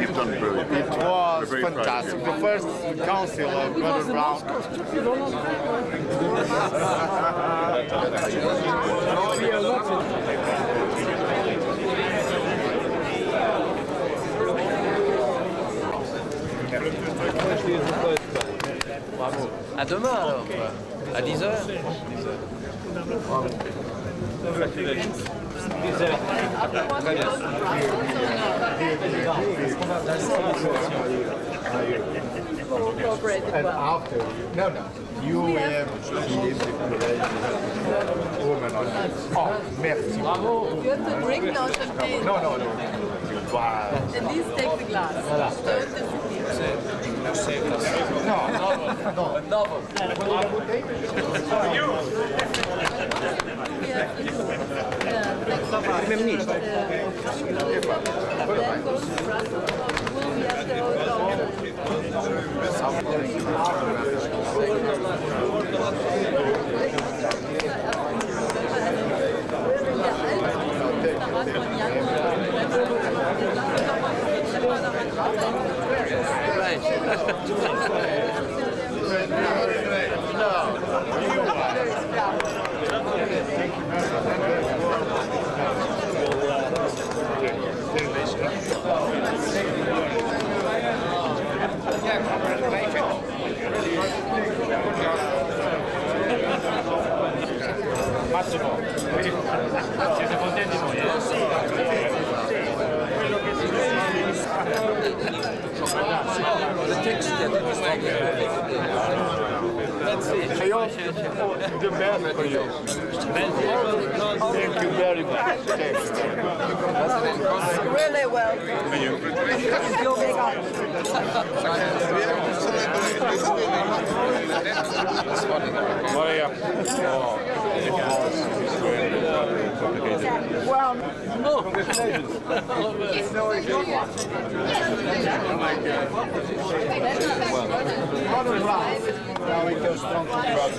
you've done brilliant. It was fantastic. you. The first council of Gordon Brown. À demain alors À 10h And after, no, no, you have seen the woman on it. Oh, merci. You have to drink no champagne. No, no, no. Wow. At least take the glass. Don't disappear. No, A novel. Même niet. Massimo, siete contenti voi? Eh? Sì, quello che si vede. Best for you. Thank you very much. You. Really well. Maria. Now we go strong. Well done. No, to comment on it. Well oh, It was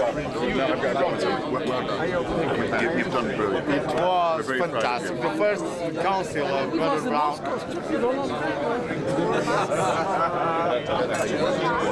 We're very proud of fantastic. The first council of Gordon Brown.